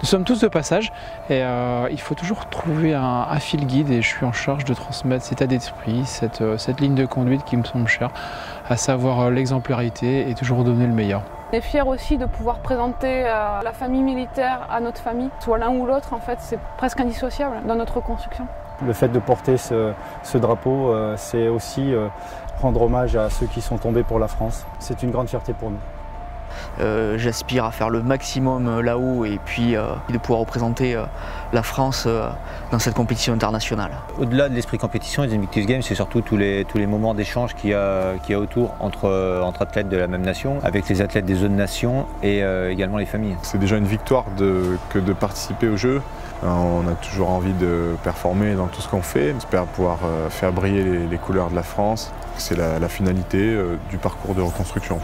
nous sommes tous de passage et euh, il faut toujours trouver un, fil guide et je suis en charge de transmettre cet état d'esprit, cette, euh, cette, ligne de conduite qui me semble chère, à savoir euh, l'exemplarité et toujours donner le meilleur. On est fiers aussi de pouvoir présenter la famille militaire à notre famille, soit l'un ou l'autre en fait, c'est presque indissociable dans notre construction. Le fait de porter ce, ce drapeau, c'est aussi rendre hommage à ceux qui sont tombés pour la France. C'est une grande fierté pour nous. Euh, j'aspire à faire le maximum euh, là-haut et puis euh, de pouvoir représenter la France dans cette compétition internationale. Au-delà de l'esprit compétition des Invictus Games, c'est surtout tous les, tous les moments d'échange qu'il y, a, y a autour entre, entre athlètes de la même nation, avec les athlètes des zones nations et également les familles. C'est déjà une victoire de, que de participer au jeu. On a toujours envie de performer dans tout ce qu'on fait. On espère pouvoir faire briller les, couleurs de la France. C'est la, la finalité du parcours de reconstruction.